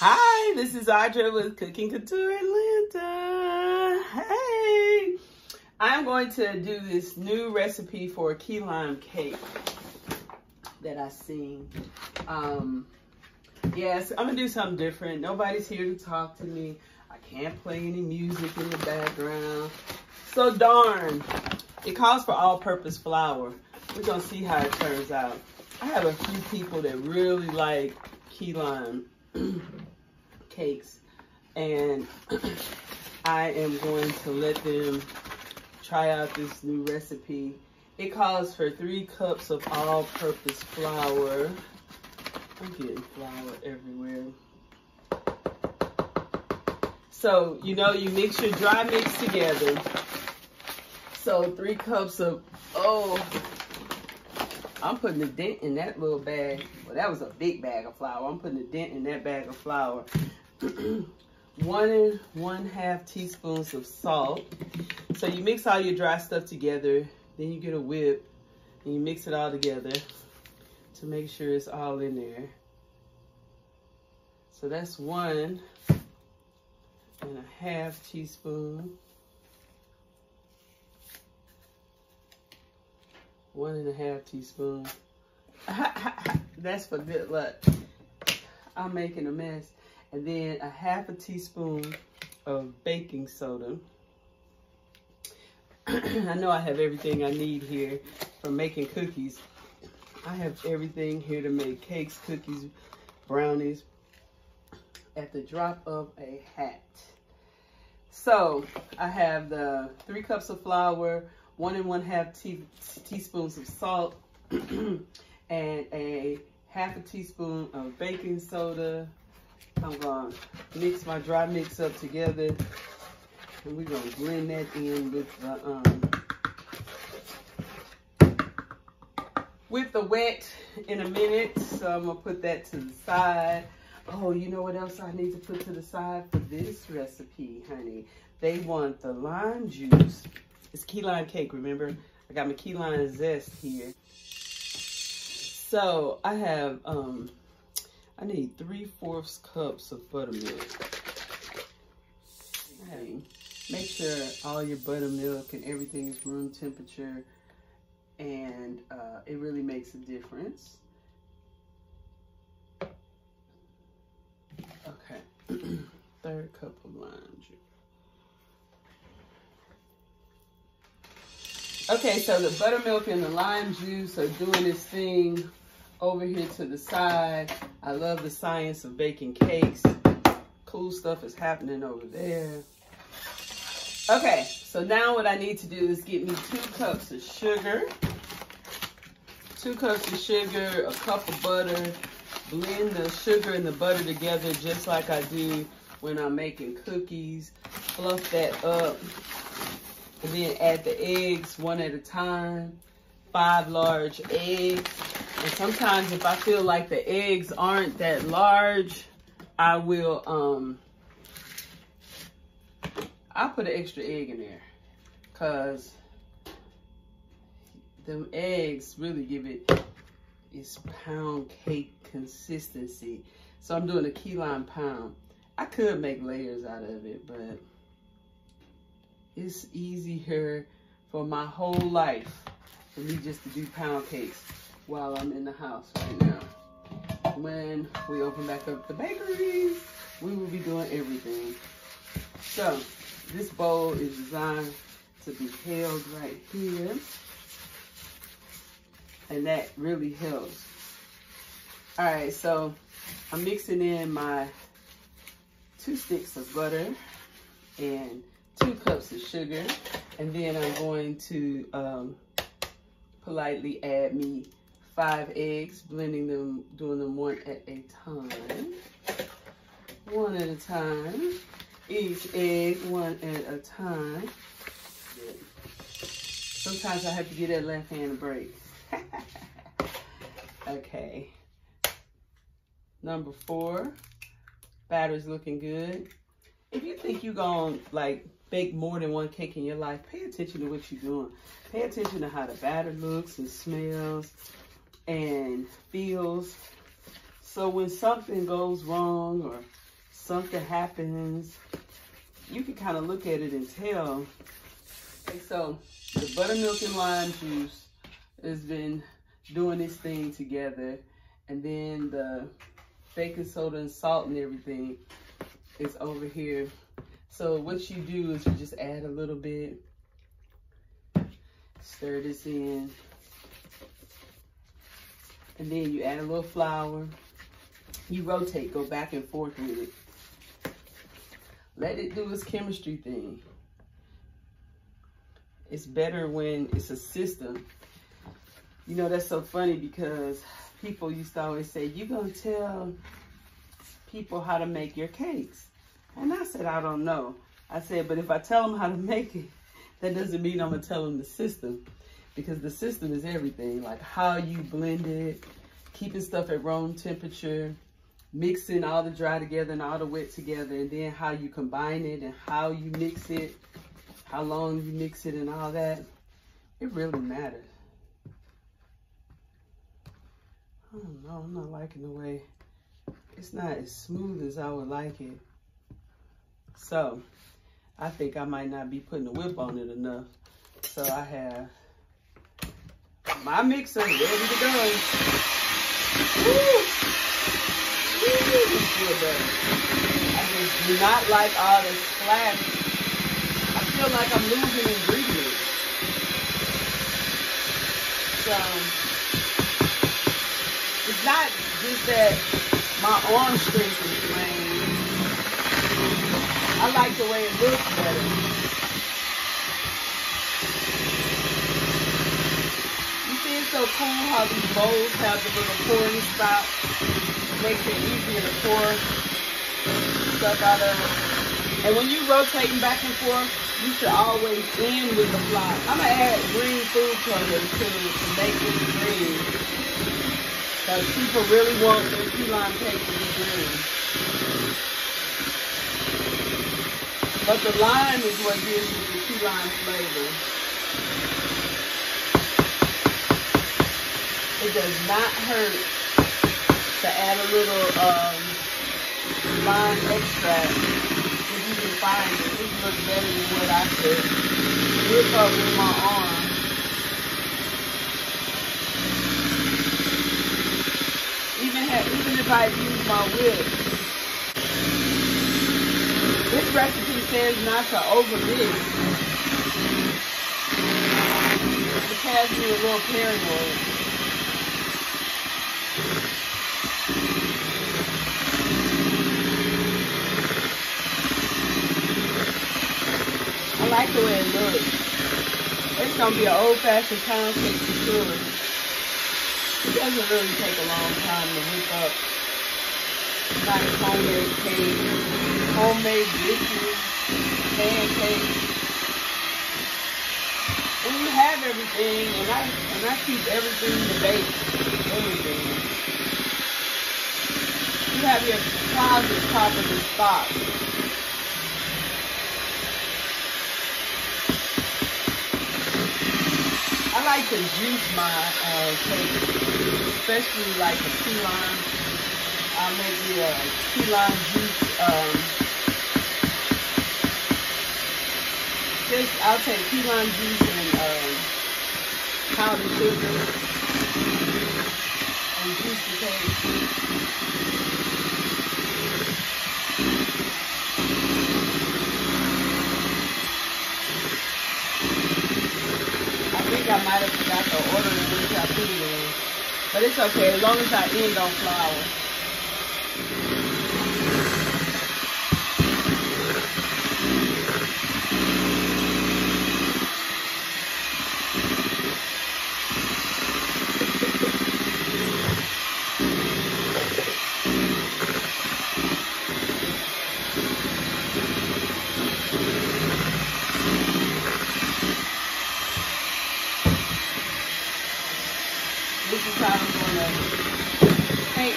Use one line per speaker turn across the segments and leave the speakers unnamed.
Hi, this is Audra with Cooking Couture Atlanta. Hey, I'm going to do this new recipe for a key lime cake that I seen. Um, yes, I'm gonna do something different. Nobody's here to talk to me. I can't play any music in the background. So darn, it calls for all-purpose flour. We're gonna see how it turns out. I have a few people that really like key lime cakes and I am going to let them try out this new recipe. It calls for three cups of all-purpose flour. I'm getting flour everywhere. So, you know, you mix your dry mix together. So, three cups of, oh, I'm putting a dent in that little bag. Well, that was a big bag of flour. I'm putting a dent in that bag of flour. one and one half teaspoons of salt. So you mix all your dry stuff together. Then you get a whip and you mix it all together to make sure it's all in there. So that's one and a half teaspoon. One and a half teaspoon. That's for good luck. I'm making a mess. And then a half a teaspoon of baking soda. I know I have everything I need here for making cookies. I have everything here to make cakes, cookies, brownies at the drop of a hat. So I have the three cups of flour, one and one half tea, teaspoons of salt, and a half a teaspoon of baking soda. I'm gonna mix my dry mix up together, and we're gonna blend that in with the um, with the wet in a minute. So I'm gonna put that to the side. Oh, you know what else I need to put to the side for this recipe, honey? They want the lime juice it's key lime cake, remember? I got my key lime zest here. So I have, um, I need three-fourths cups of buttermilk. Make sure all your buttermilk and everything is room temperature and uh, it really makes a difference. Okay, third cup of lime juice. Okay, so the buttermilk and the lime juice are doing this thing over here to the side. I love the science of baking cakes. Cool stuff is happening over there. Okay, so now what I need to do is get me two cups of sugar. Two cups of sugar, a cup of butter. Blend the sugar and the butter together just like I do when I'm making cookies. Fluff that up and then add the eggs one at a time. Five large eggs. And sometimes if I feel like the eggs aren't that large, I will, um, I'll put an extra egg in there. Cause them eggs really give it its pound cake consistency. So I'm doing a key lime pound. I could make layers out of it, but it's easier for my whole life for me just to do pound cakes while I'm in the house right now. When we open back up the bakery, we will be doing everything. So this bowl is designed to be held right here. And that really helps. All right, so I'm mixing in my two sticks of butter and two sugar. And then I'm going to um, politely add me five eggs, blending them, doing them one at a time. One at a time. Each egg one at a time. Sometimes I have to get that left hand a break. okay. Number four, batter's looking good. If you think you're going like bake more than one cake in your life, pay attention to what you're doing. Pay attention to how the batter looks and smells and feels. So when something goes wrong or something happens, you can kind of look at it and tell. Okay, so the buttermilk and lime juice has been doing this thing together. And then the baking soda and salt and everything is over here. So what you do is you just add a little bit, stir this in, and then you add a little flour. You rotate, go back and forth with it. Let it do its chemistry thing. It's better when it's a system. You know, that's so funny because people used to always say, you're going to tell people how to make your cakes. And I said, I don't know. I said, but if I tell them how to make it, that doesn't mean I'm going to tell them the system. Because the system is everything. Like how you blend it, keeping stuff at room temperature, mixing all the dry together and all the wet together, and then how you combine it and how you mix it, how long you mix it and all that. It really matters. I don't know, I'm not liking the way, it's not as smooth as I would like it. So, I think I might not be putting the whip on it enough. So I have my mixer ready to go. Woo! I just do not like all this splash. I feel like I'm losing ingredients. So, it's not just that my arm strength is drained. I like the way it looks better. You see it's so cool how these bowls have the little pouring spout makes it easier to pour stuff out of it. And when you're rotating back and forth, you should always end with the fly. I'm gonna add green food color to, to make it green. Because people really want their key lime cake to be green. But the lime is what gives it the key lime flavor. It does not hurt to add a little um, lime extract if you can find it. This looks better than what I could whip up with my arm. Even, have, even if I use my whip, this recipe says not to over mix. It has me a little paranoid. I like the way it looks. It's gonna be an old-fashioned pound cake for sure. It doesn't really take a long time to whip up nice homemade cake, homemade dishes, pancakes. When you have everything, and I and I keep everything to bake, everything. You have your closet properly stocked. I like to juice my uh, cake, especially like a key lime. I'll make me a key lime juice. Um, just I'll take lime juice and um, powdered sugar and juice the cake. think I might have forgot to order the which I put it in. But it's okay, as long as I end on flour.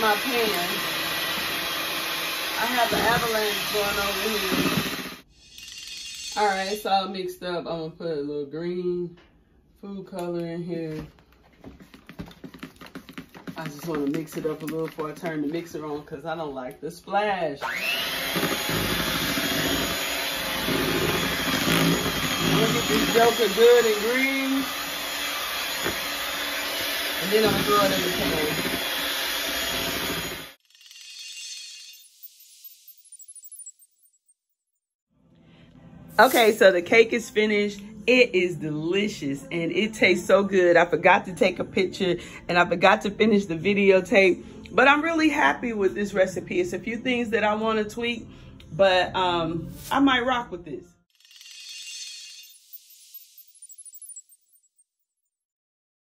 My pan. I have the avalanche going over here. Alright, it's all mixed up. I'm going to put a little green food color in here. I just want to mix it up a little before I turn the mixer on because I don't like the splash. I'm gonna get this joker good and green. And then I'm gonna throw it in the pan. Okay, so the cake is finished. It is delicious and it tastes so good. I forgot to take a picture and I forgot to finish the videotape, but I'm really happy with this recipe. It's a few things that I want to tweak, but um, I might rock with this.